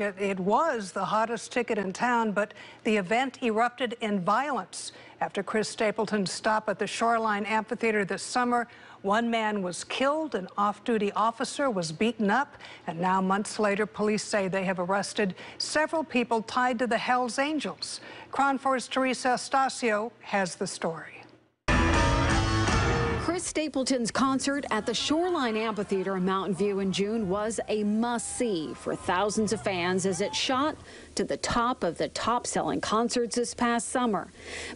Market. It was the hottest ticket in town, but the event erupted in violence. After Chris Stapleton's stop at the Shoreline Amphitheater this summer, one man was killed, an off-duty officer was beaten up, and now months later, police say they have arrested several people tied to the Hells Angels. KRON 4's Terisa Estacio has the story. Chris Stapleton's concert at the Shoreline Amphitheater in Mountain View in June was a must-see for thousands of fans as it shot to the top of the top-selling concerts this past summer.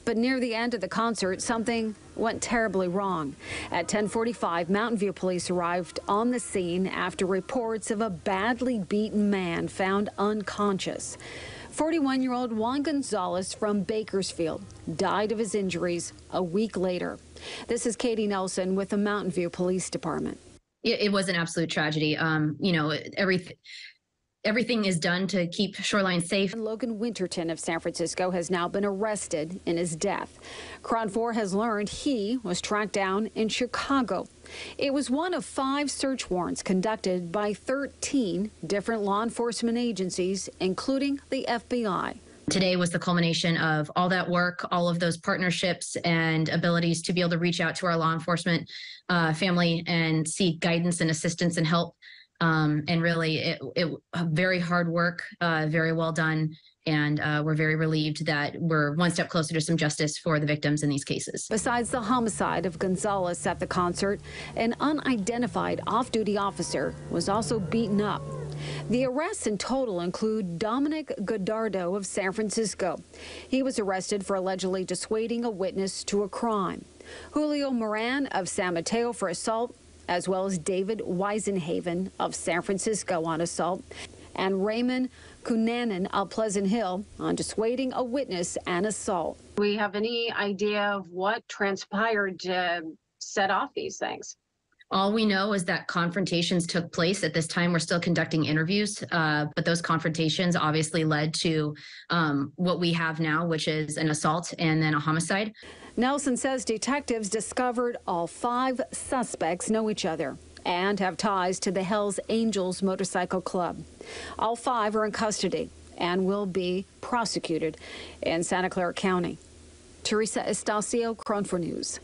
But near the end of the concert, something went terribly wrong. At 1045, Mountain View police arrived on the scene after reports of a badly beaten man found unconscious. 41-year-old Juan Gonzalez from Bakersfield died of his injuries a week later. This is Katie Nelson with the Mountain View Police Department. It, it was an absolute tragedy. Um, you know, everything everything is done to keep shoreline safe. Logan Winterton of San Francisco has now been arrested in his death. KRON 4 has learned he was tracked down in Chicago. It was one of five search warrants conducted by 13 different law enforcement agencies, including the FBI. Today was the culmination of all that work, all of those partnerships and abilities to be able to reach out to our law enforcement uh, family and seek guidance and assistance and help um, and really, it, it very hard work, uh, very well done. And uh, we're very relieved that we're one step closer to some justice for the victims in these cases. Besides the homicide of Gonzalez at the concert, an unidentified off-duty officer was also beaten up. The arrests in total include Dominic Godardo of San Francisco. He was arrested for allegedly dissuading a witness to a crime. Julio Moran of San Mateo for assault as well as David Weisenhaven of San Francisco on assault, and Raymond Cunanan of Pleasant Hill on dissuading a witness and assault. We have any idea of what transpired to set off these things? All we know is that confrontations took place. At this time, we're still conducting interviews, uh, but those confrontations obviously led to um, what we have now, which is an assault and then a homicide. Nelson says detectives discovered all five suspects know each other and have ties to the Hells Angels Motorcycle Club. All five are in custody and will be prosecuted in Santa Clara County. Terisa Estacio, 4 News.